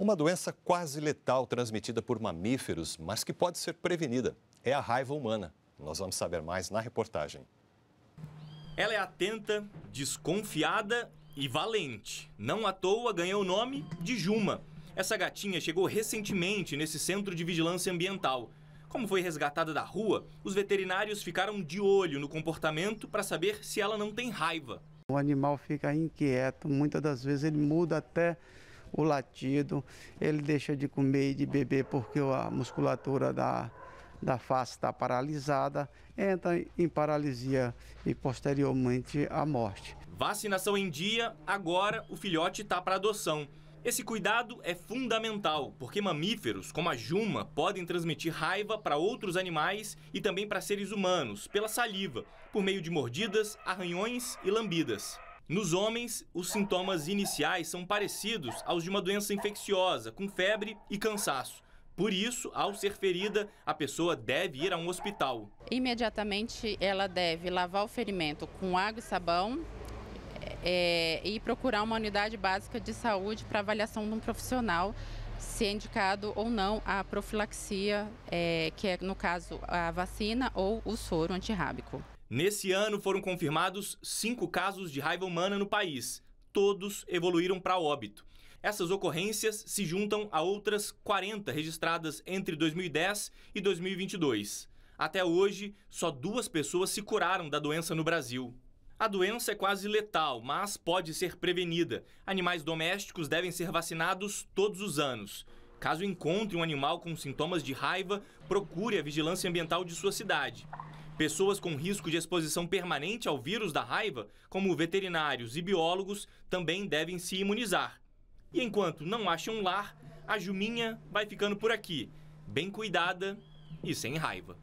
Uma doença quase letal transmitida por mamíferos, mas que pode ser prevenida. É a raiva humana. Nós vamos saber mais na reportagem. Ela é atenta, desconfiada e valente. Não à toa ganhou o nome de Juma. Essa gatinha chegou recentemente nesse centro de vigilância ambiental. Como foi resgatada da rua, os veterinários ficaram de olho no comportamento para saber se ela não tem raiva. O animal fica inquieto, muitas das vezes ele muda até o latido, ele deixa de comer e de beber porque a musculatura da, da face está paralisada, entra em paralisia e posteriormente a morte. Vacinação em dia, agora o filhote está para adoção. Esse cuidado é fundamental, porque mamíferos, como a juma, podem transmitir raiva para outros animais e também para seres humanos, pela saliva, por meio de mordidas, arranhões e lambidas. Nos homens, os sintomas iniciais são parecidos aos de uma doença infecciosa, com febre e cansaço. Por isso, ao ser ferida, a pessoa deve ir a um hospital. Imediatamente, ela deve lavar o ferimento com água e sabão é, e procurar uma unidade básica de saúde para avaliação de um profissional se é indicado ou não a profilaxia, é, que é, no caso, a vacina ou o soro antirrábico. Nesse ano foram confirmados cinco casos de raiva humana no país. Todos evoluíram para óbito. Essas ocorrências se juntam a outras 40 registradas entre 2010 e 2022. Até hoje, só duas pessoas se curaram da doença no Brasil. A doença é quase letal, mas pode ser prevenida. Animais domésticos devem ser vacinados todos os anos. Caso encontre um animal com sintomas de raiva, procure a vigilância ambiental de sua cidade. Pessoas com risco de exposição permanente ao vírus da raiva, como veterinários e biólogos, também devem se imunizar. E enquanto não acham um lar, a Juminha vai ficando por aqui, bem cuidada e sem raiva.